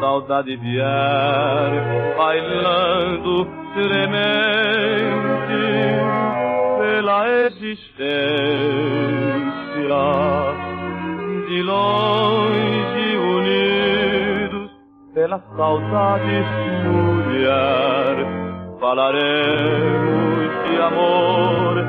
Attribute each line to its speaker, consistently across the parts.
Speaker 1: saudade vier, bailando tremente pela existência, de longe unidos pela saudade mulher, falaremos de amor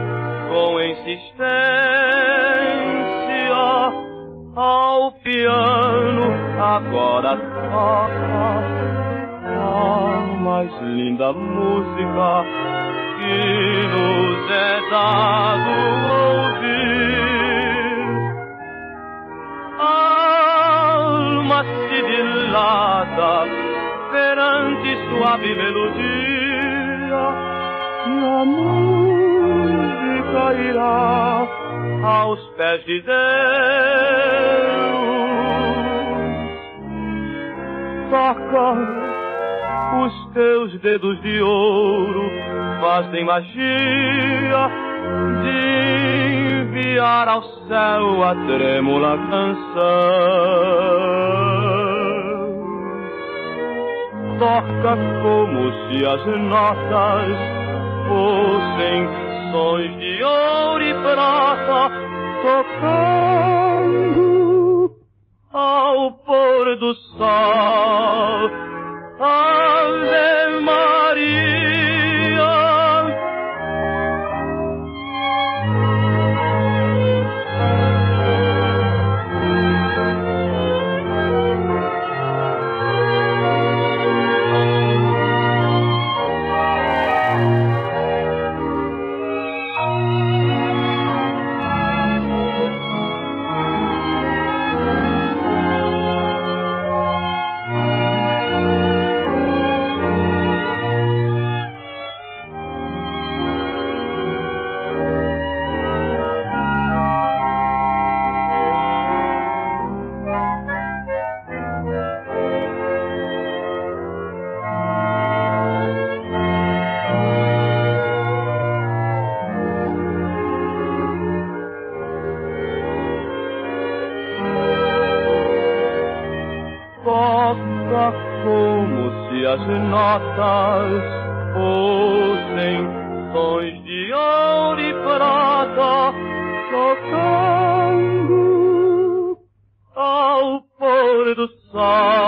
Speaker 1: agora toca a mais linda música que nos é dado ouvir. Alma se dilata perante suave melodia e a música irá aos pés de Deus. Toca, os teus dedos de ouro fazem magia de enviar ao céu a trêmula canção. Toca como se as notas fossem sons de ouro e prata, tocando ao pôr do sol. Notas fossem sons de ouro e prata tocando ao pôr do sol.